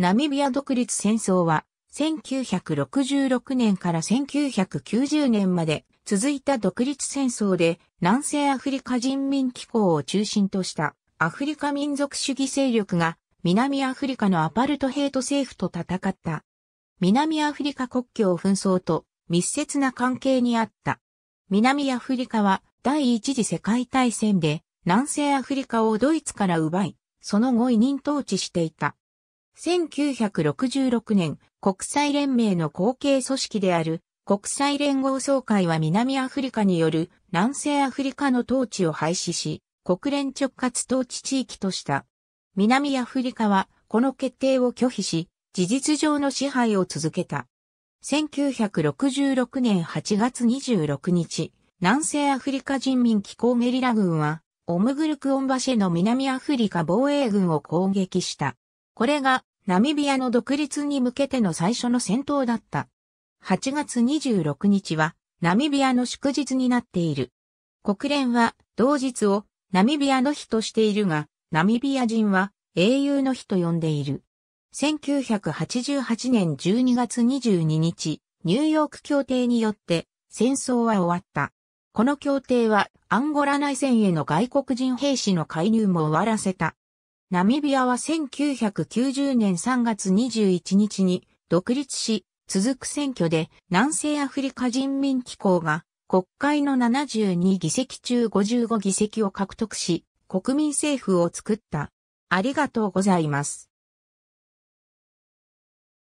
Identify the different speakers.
Speaker 1: ナミビア独立戦争は1966年から1990年まで続いた独立戦争で南西アフリカ人民機構を中心としたアフリカ民族主義勢力が南アフリカのアパルトヘイト政府と戦った。南アフリカ国境紛争と密接な関係にあった。南アフリカは第一次世界大戦で南西アフリカをドイツから奪い、その後委任統治していた。1966年、国際連盟の後継組織である国際連合総会は南アフリカによる南西アフリカの統治を廃止し、国連直轄統治地域とした。南アフリカはこの決定を拒否し、事実上の支配を続けた。1966年8月26日、南西アフリカ人民機構ゲリラ軍は、オムグルクオンバシェの南アフリカ防衛軍を攻撃した。これがナミビアの独立に向けての最初の戦闘だった。8月26日はナミビアの祝日になっている。国連は同日をナミビアの日としているが、ナミビア人は英雄の日と呼んでいる。1988年12月22日、ニューヨーク協定によって戦争は終わった。この協定はアンゴラ内戦への外国人兵士の介入も終わらせた。ナミビアは1990年3月21日に独立し、続く選挙で南西アフリカ人民機構が国会の72議席中55議席を獲得し、国民政府を作った。ありがとうございます。